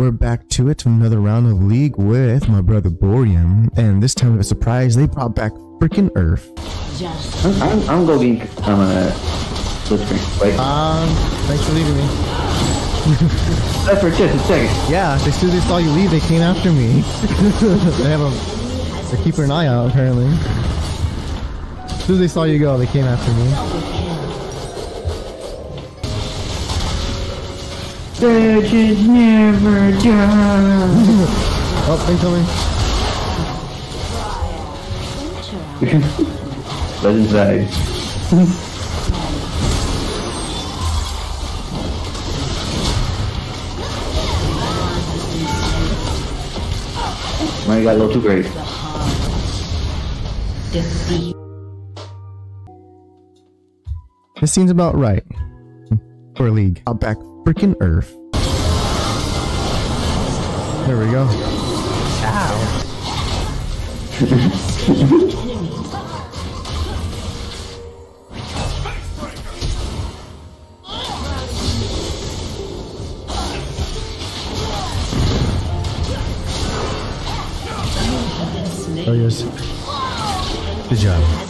We're back to it, to another round of League with my brother Borium, and this time, with a surprise, they brought back freaking URF. I'm, I'm, I'm going on a split screen. Wait, Um, thanks for leaving me. that's for just a second. Yeah, as soon as they saw you leave, they came after me. they have a, they're keeping an eye out apparently. As soon as they saw you go, they came after me. Legends never die. Oh, incoming. Legends died. Mine got a little too great. This seems about right. For a League. I'll back freaking URF. There we go. Oh yes. Good job.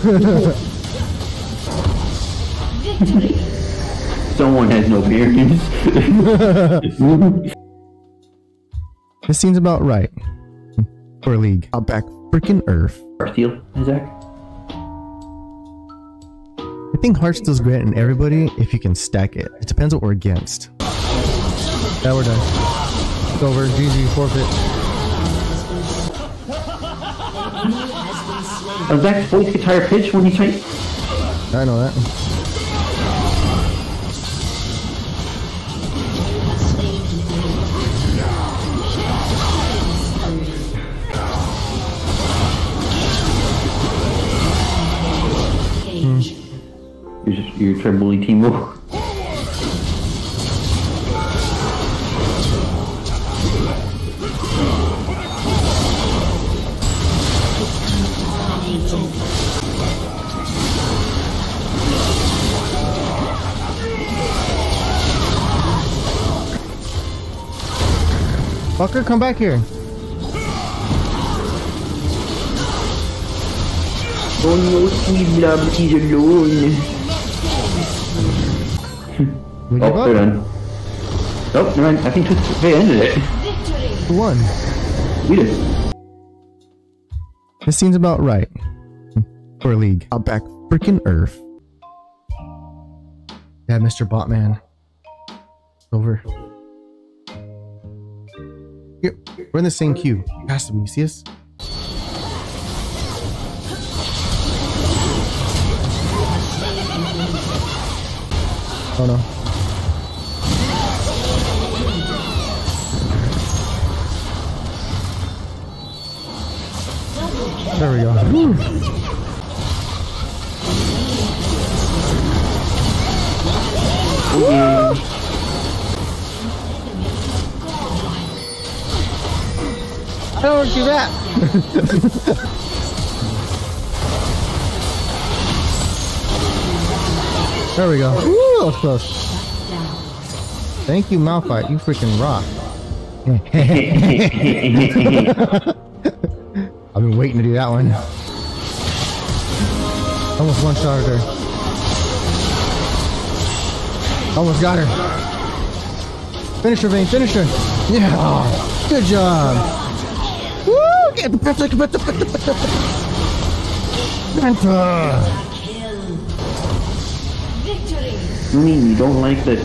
Someone has no parents. This seems about right. For League. Brought back freaking URF. Steal, Zac? I think Heartsteel's great in everybody if you can stack it. It depends what we're against. Yeah, we're done. It's over. GG forfeit. Oh, Zac's voice gets higher pitch when he's trying. I know that. Hmm. You're just you're trying to bully Teemo. Fucker, come back here. Oh no, sweet love, he's alone. We Oh, give they're up. done. Oh, never mind. I think they ended it. Who won? We did. This seems about right. For League. Brought back freaking URF. Yeah, Mr. Botman. Over. Here, we're in the same queue. Pass be. You see us? Oh no. There we go. I don't want to do that. there we go. Woo, that was close. Thank you, Malphite. You freaking rock. I've been waiting to do that one. Almost one shot her. Almost got her. Finish her, Vayne. Finish her. Yeah. Good job. Woo! Get the perfect. Penta. You mean you don't like the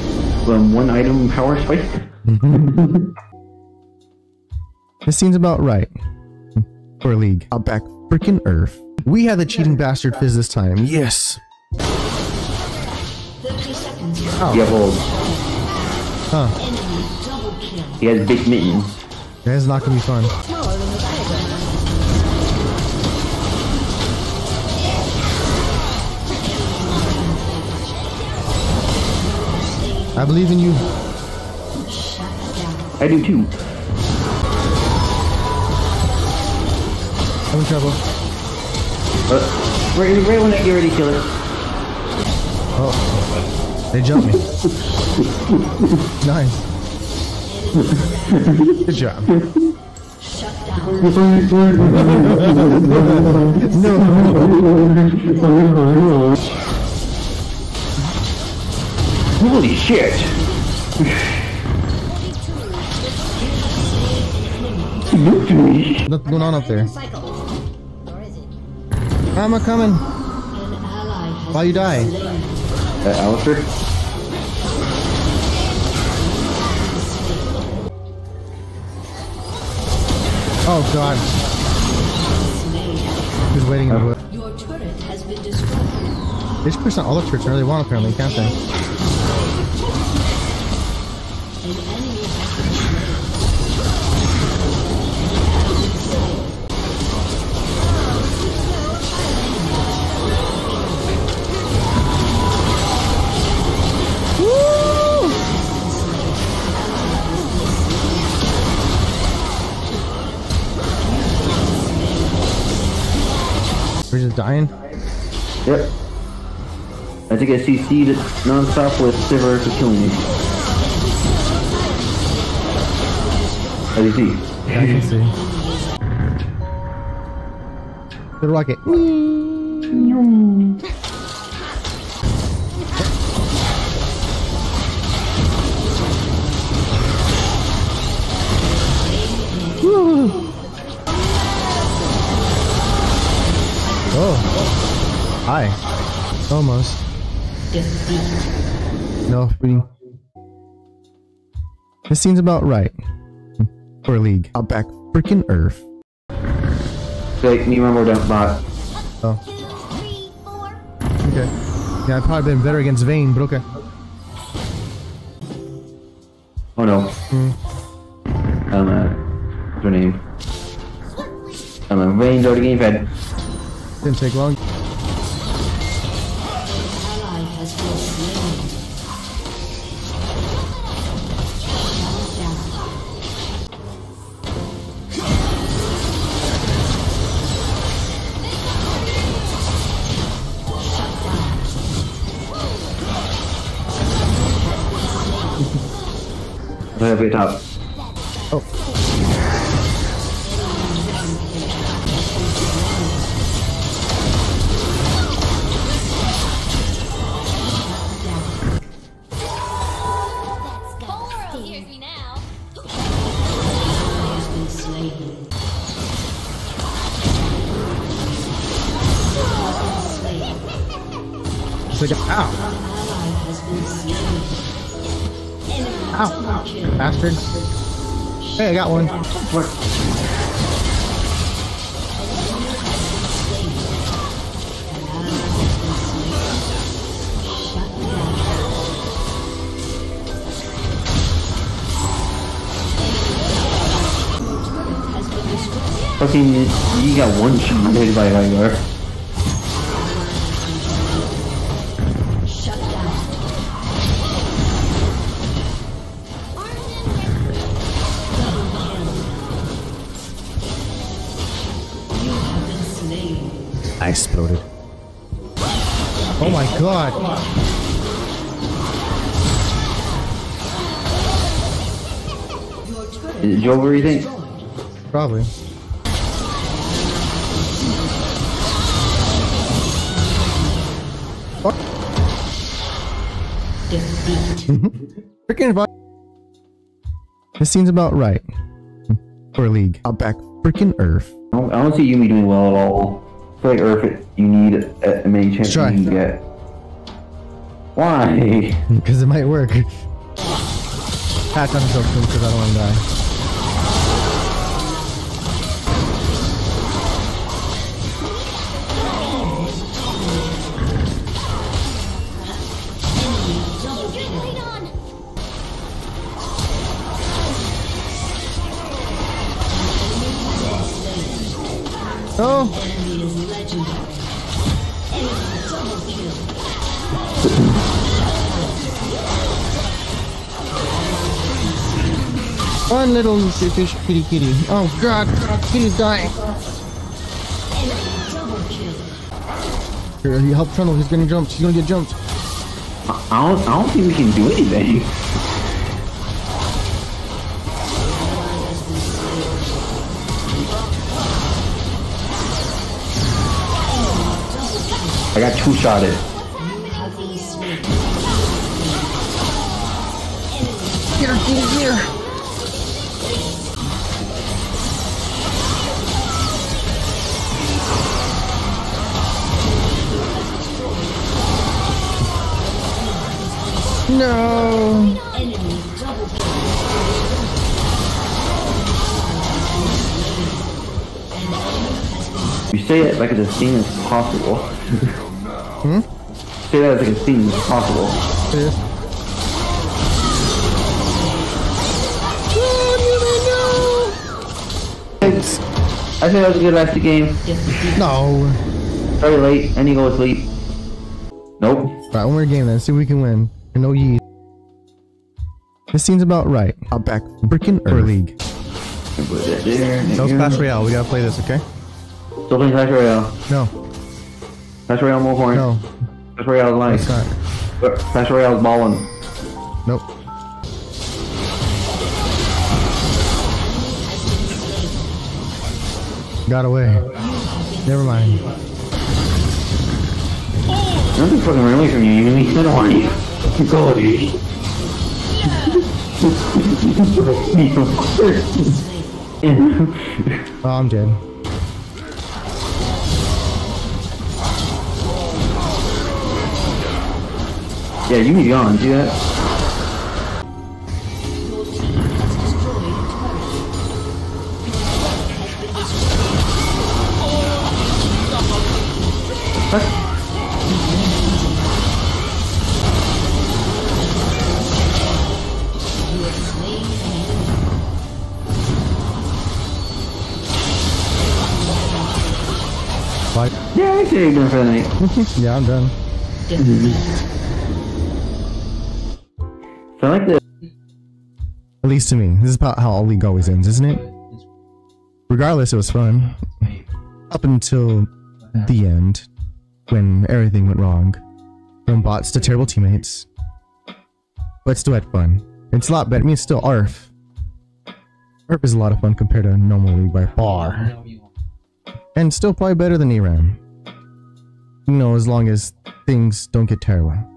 um, one item power spike? This seems about right. For League. Brought back freaking URF. We have the cheating bastard Fizz this time. Yes. He evolved. Huh. He has big mittens. That's not gonna be fun. I believe in you. I do too. I'm in trouble. Uh, right, right when I get ready to kill it. Oh. They jumped me. nice. Good job. no. Holy shit! Look at me. What's going on up there? Cycle. Or is it? I'm a coming. An ally has Why you die? Uh, Alistar? Oh god. He's waiting in the wood. Your turret has been destroyed. They should push on all the turrets whenever they want apparently, can't they? We're just dying. Yep. I think I see Steve non-stop with Silver for killing me. How do you see? Yeah, I can see. The rocket. Oh. Hi. Almost. Defeat. No, we. This seems about right. For a league. Out back freaking URF. Like, me remember that bot. Oh. Okay. Yeah, I've probably been better against Vayne, but okay. Oh no. Hmm. Um, uh, what's her name? Uh, Rain's already game fed. Didn't take long. Been slain. Slain. It's like, ow. Ow. Bastard. Hey, I got one. Fucking, you got one shot hit by Rengar. Exploded. Oh my god. Your turret Is it Joe, what do you think? destroyed. Probably. Defeat. Freaking This seems about right. For a league. Out back freaking URF. I don't, I don't see Yuumi doing well at all. I feel like URF, you need a, a many chances Try. you can get. Why? Because it might work. Patch on yourself because I don't want to die. Oh! One little fish kitty kitty. Oh god, kitty's dying. Here, help Trundle. He's getting jumped. He's gonna get jumped. I don't, I don't think we can do anything. I got two shotted. Enemy double kill. You say it like it's as scene as possible. Hmm? Say that as like a scene as possible. It is. I think that was a good last game. No. Very late. Any go to sleep. Nope. Alright, one more game then. See if we can win. And no ye. This seems about right. I'll back freaking URF League. Put that there. Was Clash Royale. We gotta play this, okay? Still playing Clash Royale. No. Clash Royale more horn. No. Clash Royale is It's nice. not. Clash Royale is ballin'. Nope. Got away. Never mind. Don't fucking run away from you. You need to don't want you. Go, dude. Oh, I'm dead. yeah, you be gone. See that? Your Yeah, I say you're done for the night. Yeah, I'm done. So I like the At least to me. This is about how all League always ends, isn't it? Regardless, it was fun. Up until the end, when everything went wrong. From bots to terrible teammates. But still had fun. It's a lot better. I mean, it's still URF. URF is a lot of fun compared to normal League by far. And still probably better than ARAM. You know, as long as things don't get terrible.